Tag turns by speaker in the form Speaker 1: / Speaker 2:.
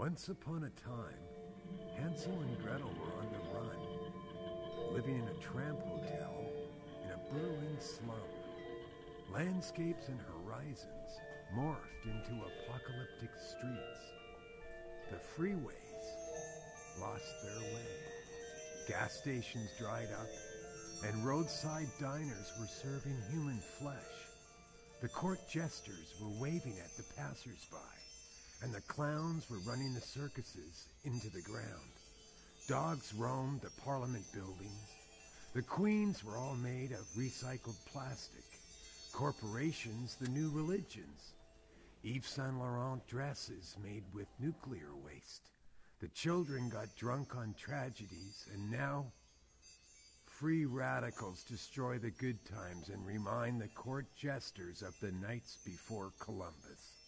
Speaker 1: Once upon a time, Hansel and Gretel were on the run, living in a tramp hotel in a Berlin slum. Landscapes and horizons morphed into apocalyptic streets. The freeways lost their way. Gas stations dried up, and roadside diners were serving human flesh. The court jesters were waving at the passersby, and the clowns were running the circuses into the ground. Dogs roamed the parliament buildings. The queens were all made of recycled plastic. Corporations, the new religions. Yves Saint Laurent dresses made with nuclear waste. The children got drunk on tragedies, and now free radicals destroy the good times and remind the court jesters of the nights before Columbus.